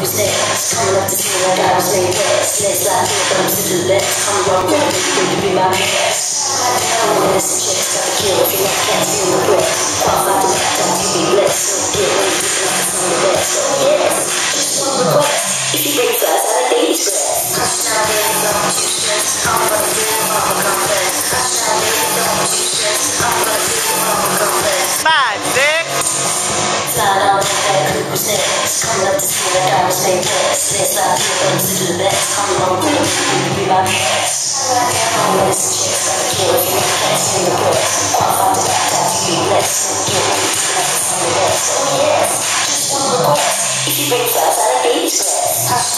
who's next? Coming up to see like I was made best. Let's thumbs to the left. I'm wrong, baby, you be my best. I know innocent chicks got the kill if you like cats in the breath. Qualified to back up to be blessed. So get ready to to some of the best. So yes, just one request. If you bring flies out of 80s breath. Hush now, baby, don't you stress. I'm gonna do it, mama, come back. Hush now, baby, don't you stress. I'm gonna do it, mama, come back. Five, six. Slide the Cooper. Coming up to see I was best. Let's to the best. Come on, baby, you can be my best. I the kill if you like cats in the breath. Qualified to be blessed. So get some of the best. So yes, just one request. If you bring out of 80s